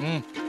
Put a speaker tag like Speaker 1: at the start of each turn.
Speaker 1: 嗯。